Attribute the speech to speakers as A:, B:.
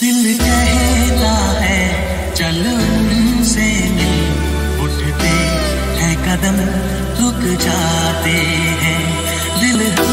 A: दिल कहता है चल उनसे मिल। उठते हैं कदम रुक जाते हैं। दिल